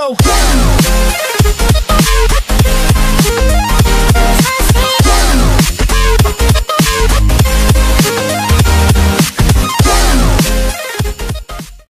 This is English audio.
go.